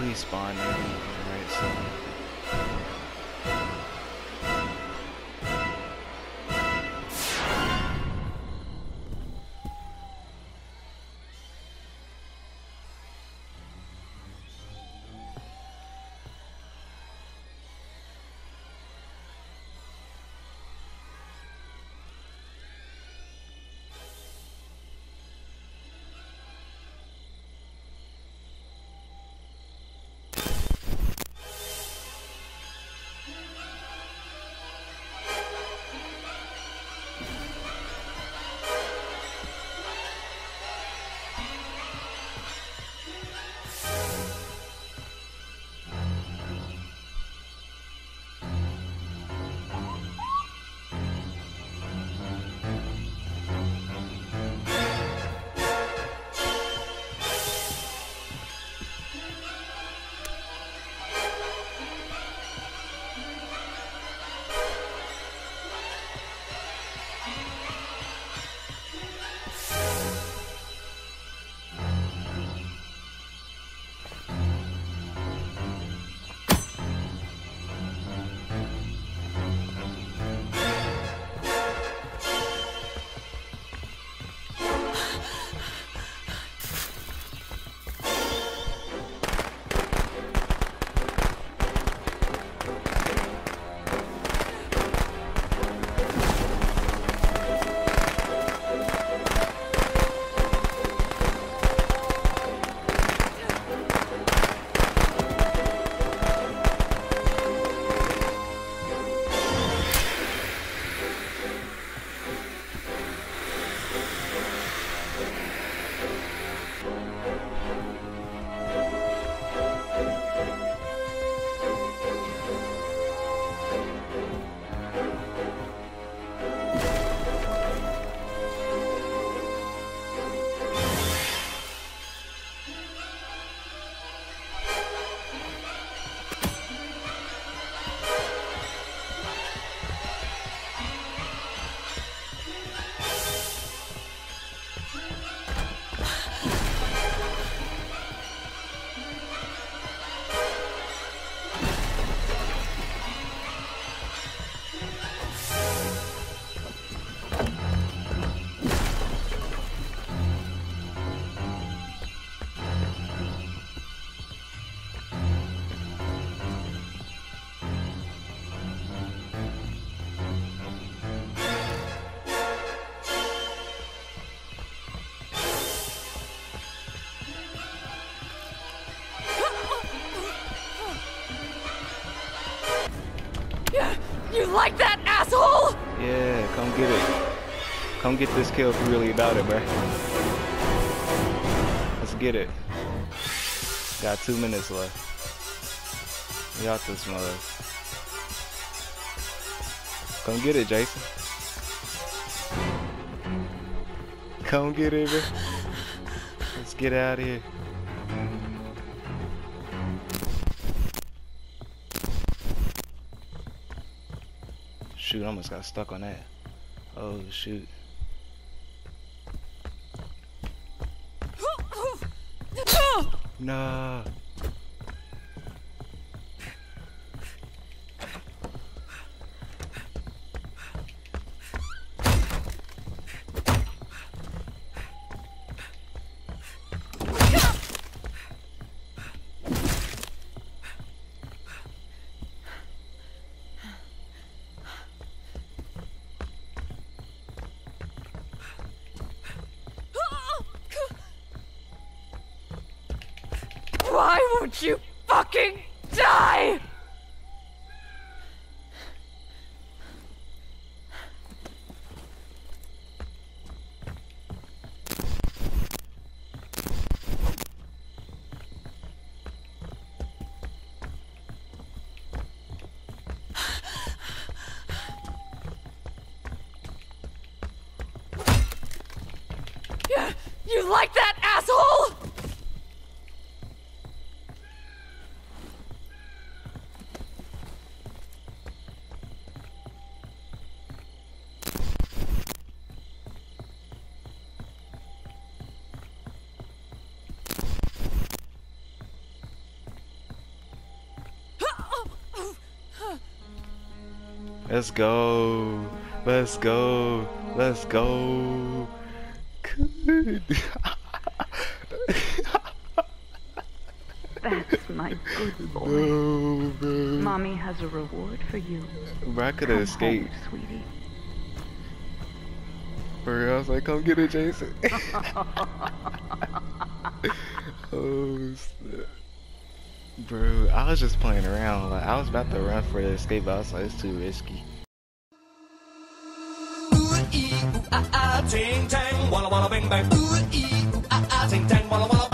respawn maybe, right? So. Come get it. Come get this kill if you're really about it, bruh. Let's get it. Got two minutes left. We out this mother. Come get it, Jason. Come get it, bro. Let's get out of here. Shoot, I almost got stuck on that. Oh, shoot. Nah. Won't you fucking die? Yeah, You like that, asshole? Let's go. Let's go. Let's go. Good. That's my good boy. no, bro. Mommy has a reward for you. Bro, I could have escaped. home, sweetie. For real, I was like, come get it, Jason. oh. Bro, I was just playing around. Like, I was about to run for the escape, but I was like, it's too risky. Ting walla walla bang. Ooh ee ooh ah ah, ting walla walla